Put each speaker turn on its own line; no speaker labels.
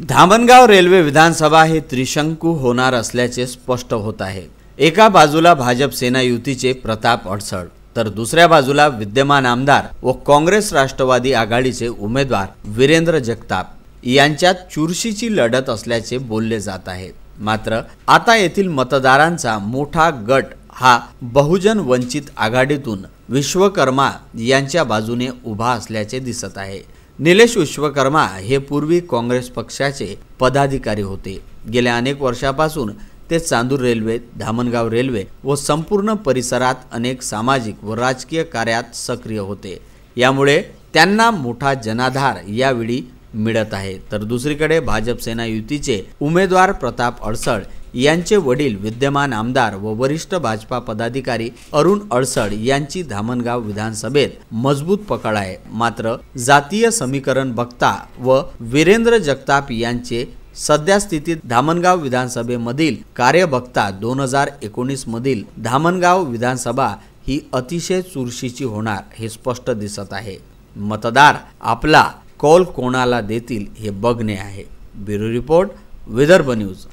Dhamangaon railway विधानसभा हे त्रिशंकू होणार असल्याचे स्पष्ट होत आहे. एका बाजूला भाजप सेना युतीचे प्रताप अडसळ तर दुसऱ्या बाजूला विद्यमान आमदार व काँग्रेस राष्ट्रवादी आघाडीचे उमेदवार वीरेंद्र जगताप यांच्यात चुरशीची लढत असल्याचे बोलले जात आहे. मात्र आता येथील मतदारांचा मोठा गट हा बहुजन वंचित आघाडीतून विश्वकर्मा यांच्या बाजूने उभा असल्याचे दिसत आहे. निलेश विश्वकर्मा हे पूर्वी काँग्रेस पक्षाचे पदाधिकारी होते. गेल्या अनेक वर्षापासून ते चांदूर रेल्वे धामणगाव रेल्वे व संपूर्ण परिसरात अनेक सामाजिक व राजकीय कार्यात सक्रिय होते. यामुळे त्यांना मोठा जनाधार यावेळी मिळत आहे. तर दुसरीकडे भाजप सेना युतीचे उमेदवार प्रताप अडसळ यांचे वडील विद्यमान आमदार व वरिष्ठ भाजपा पदाधिकारी अरुण अडसड यांची धामणगाव विधानसभेत मजबूत पकड आहे. मात्र जातीय समीकरण बघता व वीरेंद्र जगताप यांचे सध्या स्थितीत धामणगाव विधानसभेमधील कार्य बघता दोन हजार एकोणीस मधील धामणगाव विधानसभा ही अतिशय चुरशीची होणार हे स्पष्ट दिसत आहे. मतदार आपला कौल कोणाला देतील हे बघणे आहे. Bureau report Vidarbha news.